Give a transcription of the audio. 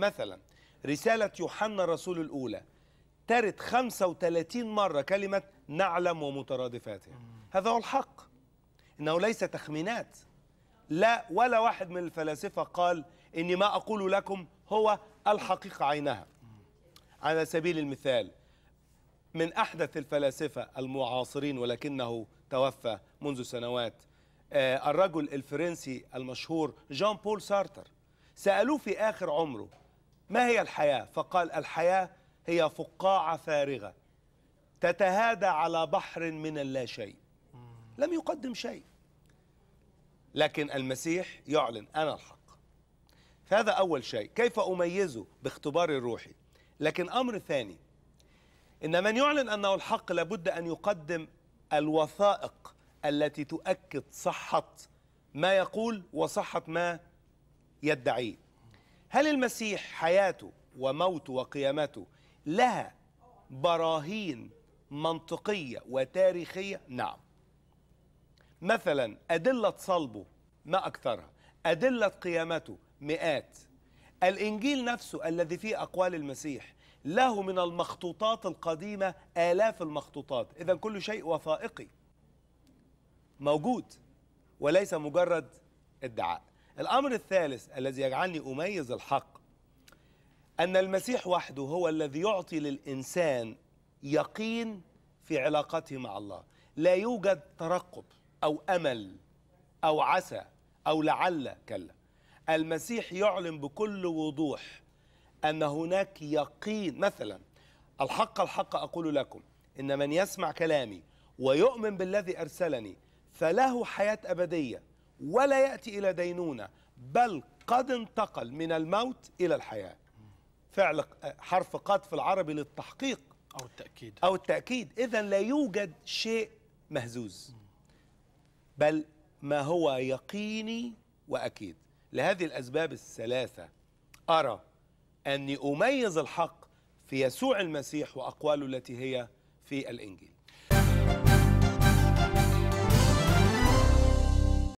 مثلا رسالة يوحنا الرسول الأولى ترد 35 مرة كلمة نعلم ومترادفاتها. هذا هو الحق. إنه ليس تخمينات. لا ولا واحد من الفلاسفة قال إني ما أقول لكم هو الحقيقة عينها. على سبيل المثال من أحدث الفلاسفة المعاصرين ولكنه توفى منذ سنوات آه، الرجل الفرنسي المشهور جان بول سارتر. سألوه في آخر عمره ما هي الحياة؟ فقال الحياة هي فقاعة فارغة تتهادى على بحر من اللا شيء. لم يقدم شيء. لكن المسيح يعلن أنا الحق. فهذا أول شيء. كيف أميزه باختباري الروحي؟ لكن أمر ثاني. إن من يعلن أنه الحق لابد أن يقدم الوثائق التي تؤكد صحة ما يقول وصحة ما يدعيه هل المسيح حياته وموته وقيامته لها براهين منطقية وتاريخية؟ نعم. مثلا أدلة صلبه ما أكثرها أدلة قيامته مئات. الإنجيل نفسه الذي فيه أقوال المسيح له من المخطوطات القديمة آلاف المخطوطات. إذا كل شيء وثائقي موجود وليس مجرد ادعاء. الأمر الثالث الذي يجعلني أميز الحق أن المسيح وحده هو الذي يعطي للإنسان يقين في علاقته مع الله. لا يوجد ترقب أو أمل أو عسى أو لعل كلا. المسيح يعلن بكل وضوح أن هناك يقين. مثلا الحق الحق أقول لكم إن من يسمع كلامي ويؤمن بالذي أرسلني فله حياة أبدية. ولا يأتي إلى دينونة بل قد انتقل من الموت إلى الحياة. فعل حرف قد في العربي للتحقيق أو التأكيد. أو التأكيد. إذا لا يوجد شيء مهزوز بل ما هو يقيني وأكيد. لهذه الأسباب الثلاثة أرى أني أميز الحق في يسوع المسيح وأقواله التي هي في الإنجيل.